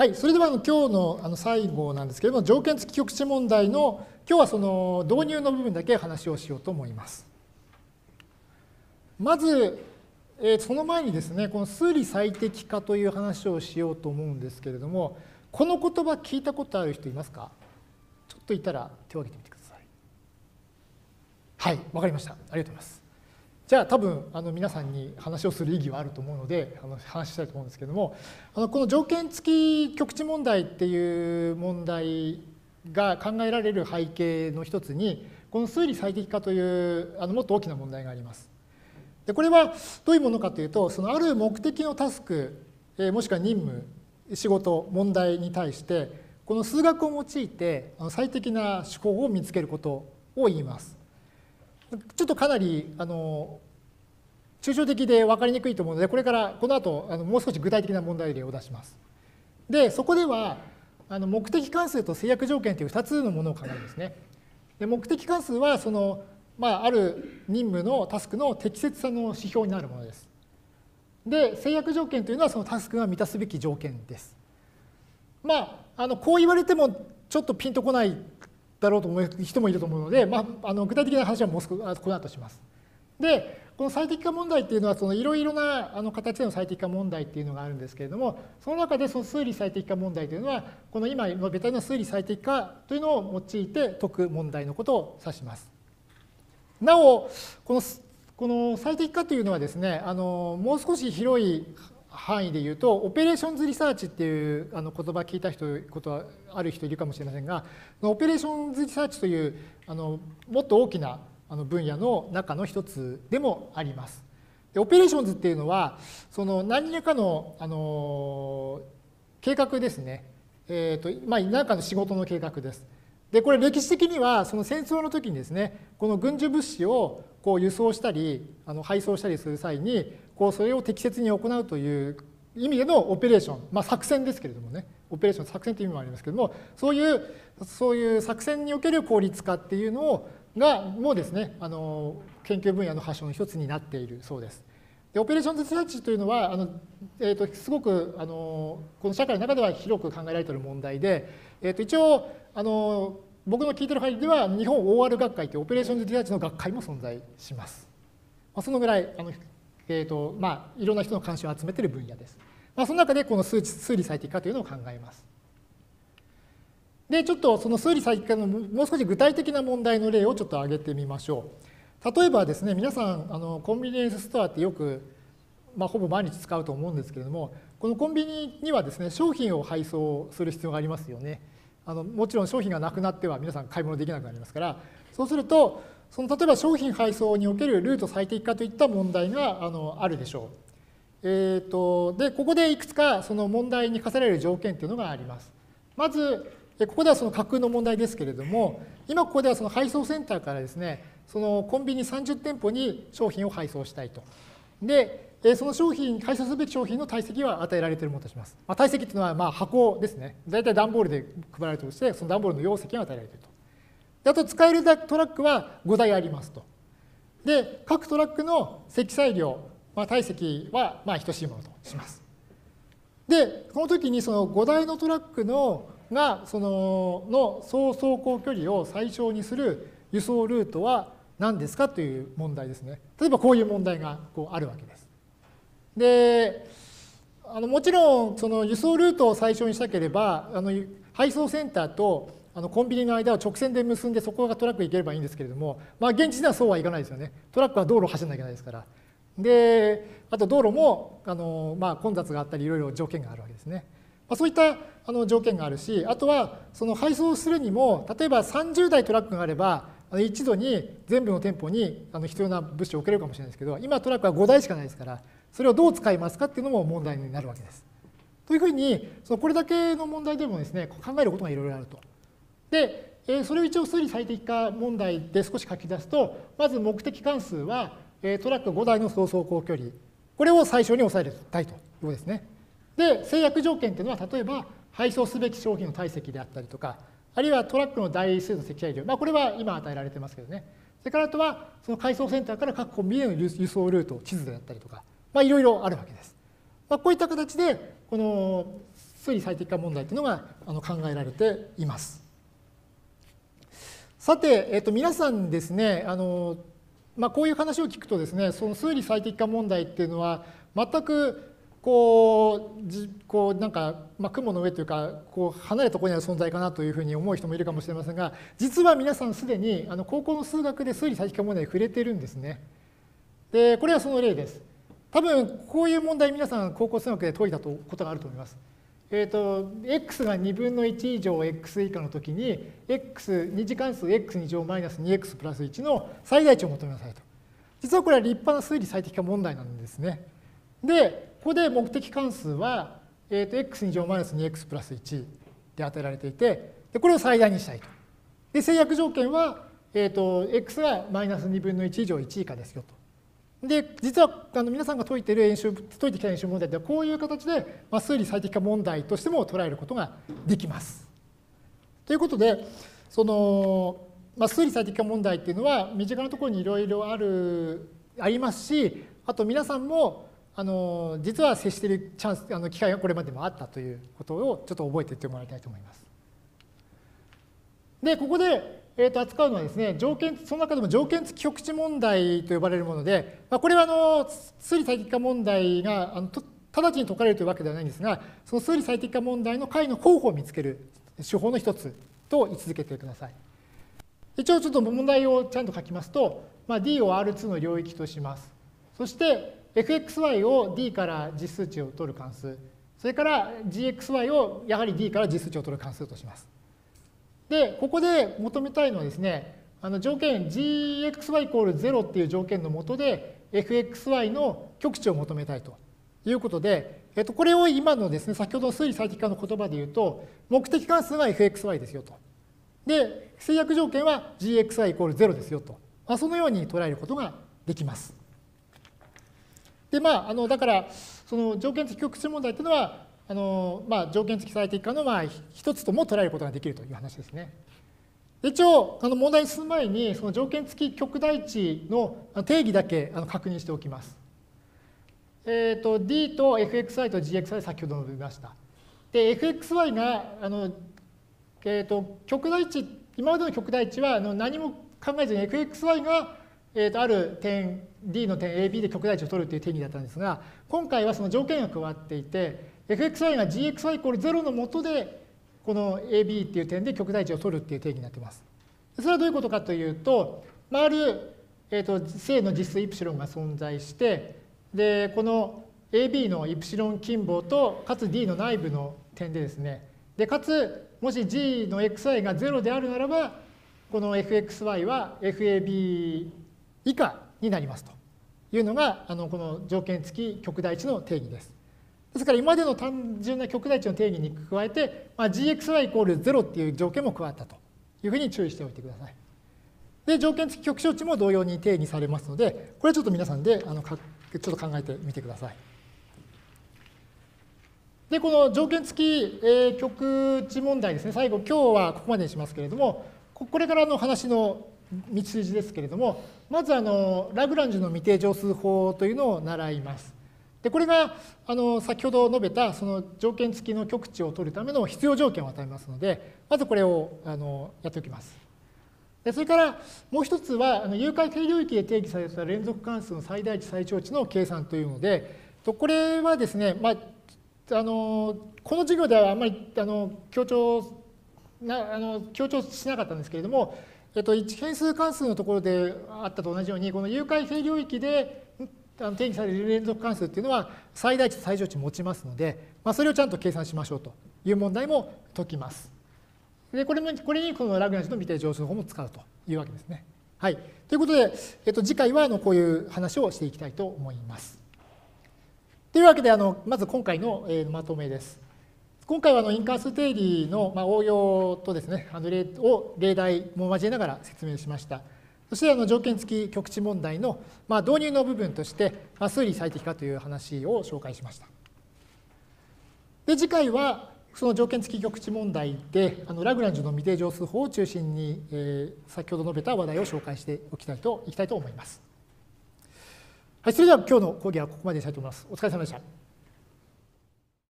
はい、それではあの今日のあの最後なんですけれども、条件付き局地問題の、今日はその導入の部分だけ話をしようと思います。まず、え、その前にですね、この数理最適化という話をしようと思うんですけれども、この言葉聞いたことある人いますか？ちょっといたら手を挙げてみてください。はい、わかりました。ありがとうございます。じゃあ多分あの皆さんに話をする意義はあると思うのであの話したいと思うんですけどもあのこの条件付き局地問題っていう問題が考えられる背景の一つにこの数理最適化というあのもっと大きな問題があります。でこれはどういうものかというとそのある目的のタスクもしくは任務仕事問題に対してこの数学を用いて最適な手法を見つけることを言います。ちょっとかなりあの抽象的で分かりにくいと思うのでこれからこの後あのもう少し具体的な問題例を出します。でそこではあの目的関数と制約条件という2つのものを考えるんですね。で目的関数はその、まあ、ある任務のタスクの適切さの指標になるものです。で制約条件というのはそのタスクが満たすべき条件です。まああのこう言われてもちょっとピンとこないだろうと思う人もいると思うので、まあ、あの具体的な話はもう少しこの後します。でこの最適化問題っていうのはいろいろなあの形での最適化問題っていうのがあるんですけれどもその中でその数理最適化問題というのはこの今述べたような数理最適化というのを用いて解く問題のことを指します。なおこのこの最適化というのはですねあのもう少し広い範囲で言うとオペレーションズリサーチっていうあの言葉聞いた人ことはある人いるかもしれませんがオペレーションズリサーチというあのもっと大きなあの分野の中の一つでもあります。でオペレーションズっていうのはその何らかのあの計画ですね、えーとまあ、何かの仕事の計画です。でこれ歴史的にはその戦争の時にですねこの軍需物資をこう輸送したりあの配送したりする際にこうそれを適切に行うという意味でのオペレーション、まあ、作戦ですけれどもねオペレーション作戦という意味もありますけれどもそういうそういう作戦における効率化っていうのをがもうですねあの研究分野の発祥の一つになっているそうです。でオペレーションズリサーチというのはあの、えーと、すごくあのこの社会の中では広く考えられている問題で、えーと、一応あの僕の聞いてる範囲では日本 OR 学会というオペレーションズリサーチの学会も存在します。まあ、そのぐらいあのえーとまあ、いろんな人の関心を集めている分野です。まあ、その中でこの数値数理最適化というのを考えます。で、ちょっとその数理最適化のもう少し具体的な問題の例をちょっと挙げてみましょう。例えばですね、皆さん、あのコンビニエンスストアってよく、まあ、ほぼ毎日使うと思うんですけれども、このコンビニにはですね、商品を配送する必要がありますよね。あのもちろん商品がなくなっては皆さん買い物できなくなりますから、そうすると、その例えば商品配送におけるルート最適化といった問題があのあるでしょう。えーと、でここでいくつかその問題に課せられる条件というのがあります。まずここではその架空の問題ですけれども今ここではその配送センターからですねそのコンビニ30店舗に商品を配送したいと。でその商品配送すべき商品の体積は与えられているものとします。まあ、体積というのはまあ箱ですね。大体段ボールで配られてとしてその段ボールの容積が与えられていると。であと使えるトラックは5台ありますと。で、各トラックの積載量、まあ、体積はまあ等しいものとします。で、この時にその5台のトラックのがそのの総走行距離を最小にする輸送ルートは何ですかという問題ですね。例えばこういう問題がこうあるわけです。で、あのもちろんその輸送ルートを最小にしたければあの配送センターとあのコンビニの間を直線で結んでそこがトラック行ければいいんですけれども、まあ、現実ではそうはいかないですよね。トラックは道路を走らなきゃいけないですから。で、あと道路もあの、まあ、混雑があったりいろいろ条件があるわけですね。まあ、そういったあの条件があるし、あとはその配送するにも、例えば30台トラックがあれば、一度に全部の店舗にあの必要な物資を送れるかもしれないですけど、今トラックは5台しかないですから、それをどう使いますかっていうのも問題になるわけです。というふうに、そのこれだけの問題でもですね、考えることがいろいろあると。で、それを一応数理最適化問題で少し書き出すと、まず目的関数はトラック5台の総走行距離、これを最小に抑えたいということですね。で、制約条件というのは、例えば配送すべき商品の体積であったりとか、あるいはトラックの台数の積載量、まあ、これは今与えられてますけどね。それからあとは、その配送センターから各コンビニへの輸送ルート、地図であったりとか、まあ、いろいろあるわけです。まあ、こういった形で、この数理最適化問題というのがあの考えられています。さて、えっと、皆さんですねあの、まあ、こういう話を聞くとですねその数理最適化問題っていうのは全くこうじこうなんか、まあ、雲の上というかこう離れたところにある存在かなというふうに思う人もいるかもしれませんが実は皆さんすでにあの高校の数学で数理最適化問題に触れてるんですね。でこれはその例です。多分こういう問題皆さん高校数学で解いたことがあると思います。えーと、x が2分の1以上 x 以下の時に x 二次関数 x2 乗マイナス 2x プラス1の最大値を求めなさいと。実はこれは立派な数理最適化問題なんですね。で、ここで目的関数は、えーと、x2 乗マイナス 2x プラス1で与えられていて、でこれを最大にしたいと。で、制約条件は、えーと、x がマイナス2分の1以上1以下ですよと。で実はあの皆さんが解いてる演習解いてきた演習問題ではこういう形で、まあ、数理最適化問題としても捉えることができます。ということでその、まあ、数理最適化問題っていうのは身近なところにいろいろあるありますしあと皆さんもあの実は接しているチャンスあの機会がこれまでもあったということをちょっと覚えていってもらいたいと思います。でここでえー、と扱うのはですね、条件、その中でも条件付き局地問題と呼ばれるもので、まあ、これはあの数理最適化問題があのと直ちに解かれるというわけではないんですが、その数理最適化問題の解の候補を見つける手法の一つと位置づけてください。一応ちょっと問題をちゃんと書きますと、まあ、D を R2 の領域とします。そして fxy を D から実数値を取る関数、それから gxy をやはり D から実数値を取る関数とします。で、ここで求めたいのはですね、あの条件 gxy イコール0っていう条件のもとで fxy の極値を求めたいということで、えっと、これを今のですね、先ほどの推理最適化の言葉で言うと、目的関数が fxy ですよと。で、制約条件は gxy イコール0ですよと。まあ、そのように捉えることができます。で、まあ、あのだから、その条件付き極値問題というのは、あの、まあ、条件付き最適化の、まあ、一つとも捉えることができるという話ですね。一応、あの問題に進む前に、その条件付き極大値の定義だけあの確認しておきます。え、ー、と、d と fxi と gxi 先ほど述べました。で、fxy が、あの、えっ、ー、と、極大値、今までの極大値はあの何も考えずに fxy が、えー、とある点 d の点 ab で極大値を取るという定義だったんですが、今回はその条件が加わっていて、fxy が gxy イコール0のもとで、この AB っていう点で極大値を取るっていう定義になっています。それはどういうことかというと、まあ、ある、えーと、正の実数イプシロンが存在して、で、この AB のイプシロン近傍と、かつ D の内部の点でですね、で、かつ、もし G の xi が0であるならば、この fxy は fab 以下になりますというのが、あのこの条件付き極大値の定義です。ですから今までの単純な極大値の定義に加えて、まあ、gxy イコール0っていう条件も加わったというふうに注意しておいてください。で、条件付き極小値も同様に定義されますので、これちょっと皆さんであのかちょっと考えてみてください。で、この条件付き、えー、極値問題ですね、最後、今日はここまでにしますけれども、これからの話の道筋ですけれども、まずあのラグランジュの未定乗数法というのを習います。でこれがあの先ほど述べたその条件付きの極値を取るための必要条件を与えますのでまずこれをあのやっておきます。でそれからもう一つはあの有回定領域で定義された連続関数の最大値最小値の計算というのでこれはですね、まあ、あのこの授業ではあんまりあの強調なあの強調しなかったんですけれども、えっと、一変数関数のところであったと同じようにこの有回定領域で定義される連続関数っていうのは最大値と最小値持ちますので、まあ、それをちゃんと計算しましょうという問題も解きます。でこれもこれにこのラグランジの未定乗数法も使うというわけですね。はい、ということで、えっと、次回はあのこういう話をしていきたいと思います。というわけであのまず今回の、まとめです。今回はあの因関数定理の、まあ、応用とですねあの例を例題も交えながら説明しました。そしてあの条件付き極値問題の、まあ、導入の部分として、あ、数理最適化という話を紹介しました。で次回はその条件付き極値問題であのラグランジュの未定乗数法を中心に、えー、先ほど述べた話題を紹介しておきたいといきたいと思います。はい、それでは今日の講義はここまでにしたいと思います。お疲れ様でした。